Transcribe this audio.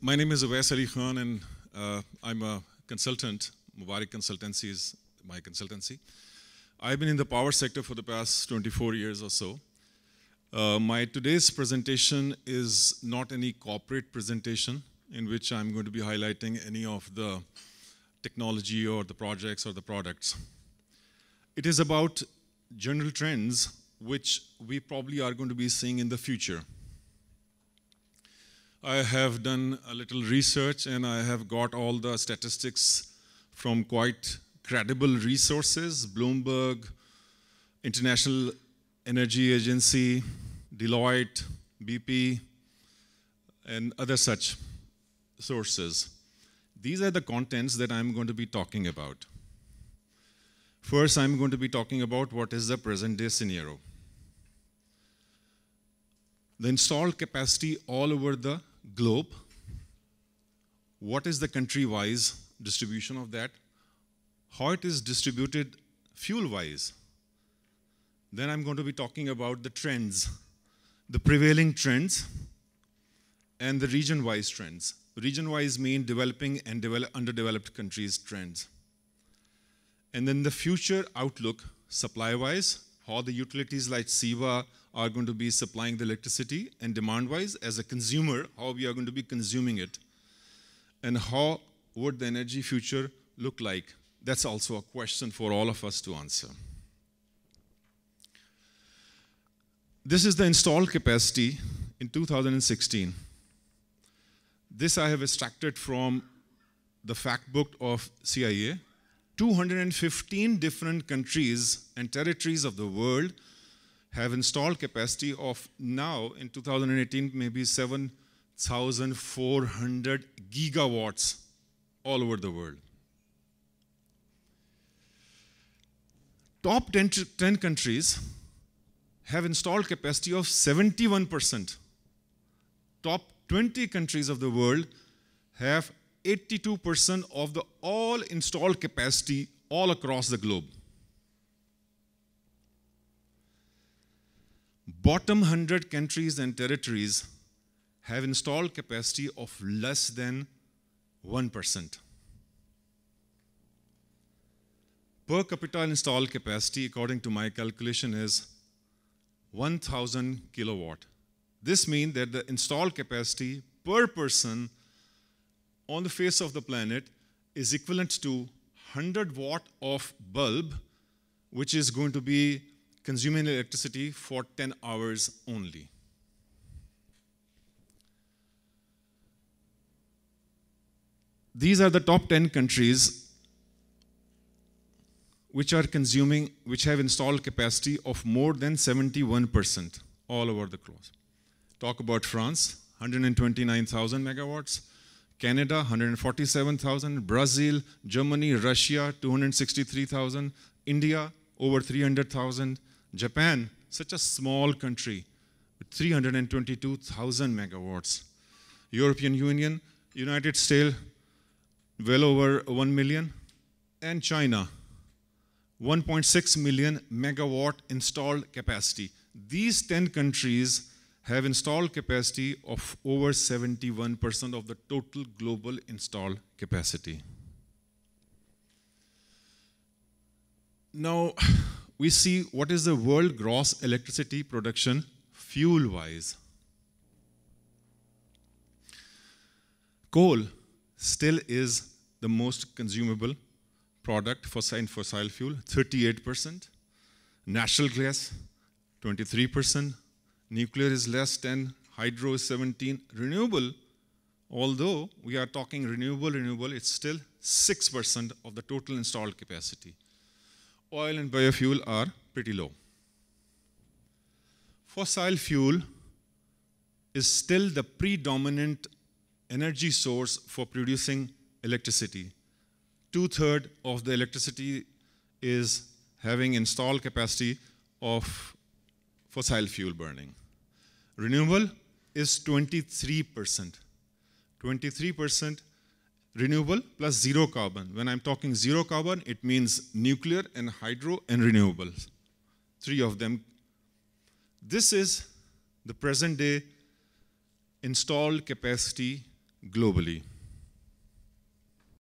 my name is Owais Ali Khan, and uh, I'm a consultant. Mubarak Consultancy is my consultancy. I've been in the power sector for the past 24 years or so. Uh, my today's presentation is not any corporate presentation in which I'm going to be highlighting any of the technology or the projects or the products. It is about general trends which we probably are going to be seeing in the future. I have done a little research and I have got all the statistics from quite credible resources, Bloomberg, International Energy Agency, Deloitte, BP, and other such sources. These are the contents that I'm going to be talking about. First, I'm going to be talking about what is the present day scenario. The installed capacity all over the globe. What is the country-wise distribution of that? How it is distributed fuel-wise. Then I'm going to be talking about the trends, the prevailing trends, and the region-wise trends. Region-wise mean developing and develop, underdeveloped countries trends. And then the future outlook, supply-wise, how the utilities like SEWA are going to be supplying the electricity and demand-wise, as a consumer, how we are going to be consuming it, and how would the energy future look like? That's also a question for all of us to answer. This is the installed capacity in 2016. This I have extracted from the fact book of CIA. 215 different countries and territories of the world have installed capacity of now in 2018 maybe 7,400 gigawatts all over the world. Top 10, 10 countries have installed capacity of 71%. Top 20 countries of the world have 82% of the all installed capacity all across the globe. Bottom 100 countries and territories have installed capacity of less than 1%. Per capita installed capacity, according to my calculation, is 1000 kilowatt. This means that the installed capacity per person on the face of the planet is equivalent to 100 watt of bulb, which is going to be consuming electricity for 10 hours only. These are the top 10 countries which are consuming, which have installed capacity of more than 71% all over the globe. Talk about France, 129,000 megawatts, Canada, 147,000, Brazil, Germany, Russia, 263,000, India, over 300,000, Japan, such a small country 322,000 megawatts. European Union, United States, well over 1 million. And China, 1.6 million megawatt installed capacity. These 10 countries have installed capacity of over 71% of the total global installed capacity. Now, we see what is the world gross electricity production fuel wise. Coal still is the most consumable product for fossil fuel, 38%. Natural gas, 23%. Nuclear is less than, hydro is 17. Renewable, although we are talking renewable, renewable, it's still 6% of the total installed capacity oil and biofuel are pretty low. Fossil fuel is still the predominant energy source for producing electricity. Two-thirds of the electricity is having installed capacity of fossil fuel burning. Renewable is 23%. 23% renewable plus zero carbon. When I'm talking zero carbon, it means nuclear and hydro and renewables. Three of them. This is the present day installed capacity globally.